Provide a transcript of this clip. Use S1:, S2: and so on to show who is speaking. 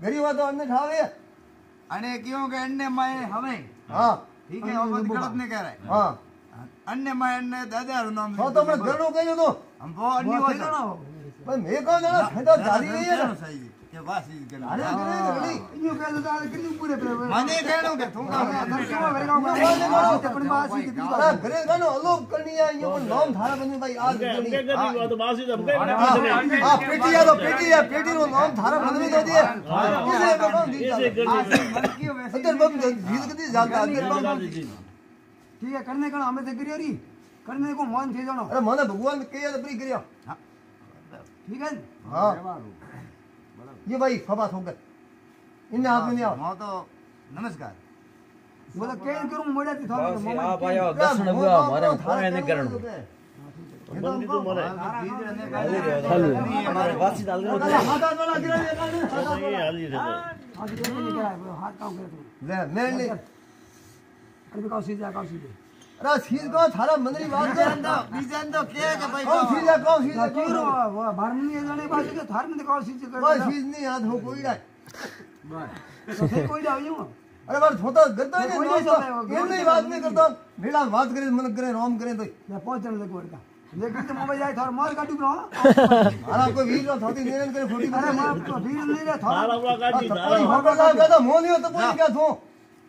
S1: अन्य ठावे
S2: અને क्यों કે अन्य माए हमें
S1: हाँ
S2: ठीक है और गलत नहीं कह रहे
S1: हाँ
S2: अन्य मायन ने दादा रो नाम
S1: हाँ, तो तुमने घणो कहियो तो।
S2: हम वो अन्य हो जाओ
S1: पर मैं को जाना फेदा जारी है।
S2: सही के वासी के
S1: अरे अरे
S3: यूँ कह दो तारे कितने पूरे पे
S2: माने कहनो के तू का
S1: अपन वासी कितनी बात घरे गानो अलोप करनी है ये नाम थारा बने भाई आज करनी है। हाँ, हाँ, तो वासी तो हमके हाँ पेटी है तो पेटी है पेटी रो नाम थारा बने दे दिए इसे बम दी इसे करनी है। मन की वैसे अंदर बम दी जाता अंदर बम
S3: ठीक है करने कण हमें से करियो री। करने को मन थे जानो
S1: अरे मने भगवान कहिया तो प्री करियो हाँ।
S3: ठीक है
S1: हाँ। ये भाई फबा सोगत इनने आपने नहीं आओ।
S2: हाँ तो नमस्कार।
S3: बोला केन करूँ? मोड़ा थी थोड़ा तो मोमन
S4: आप आयो दर्शन हुआ हमारे थाने ने करण हमारे वासी डाल दो
S1: हाथ वाला। गिरा ये हाथ
S3: का गिरा
S1: ले मैं नहीं
S3: अरे काउ सीधा काउ सीधे
S1: अरे सीध को थारा मंदरी बात कर।
S2: दो बीजन दो के के
S1: भाई काउ सीधा काउ सीधा
S3: क्यों वो बाहर में ये जाने बात के थार में काउ सीधे कर बस
S1: सीध नहीं हाथ हो कोई ना
S3: बस। तो कोई जाओ यूँ
S1: अरे बार थोता गद्दा
S3: ने
S1: दोस्त ये नहीं बात नहीं करता। भेड़ा बात करे मन करे राम करे तो।
S3: मैं पहुँच जाने लगो का लेकिन तो मोबाइल आई थोड़ा मार काटू ना
S1: अरे कोई वीर ना थोड़ी देर करे फोटी
S3: अरे मार तो वीर नहीं रे थोड़ा
S1: मार हुआ काटी मार हुआ काटा मोनियो तो पूरी तो हाँ। क्या
S3: थो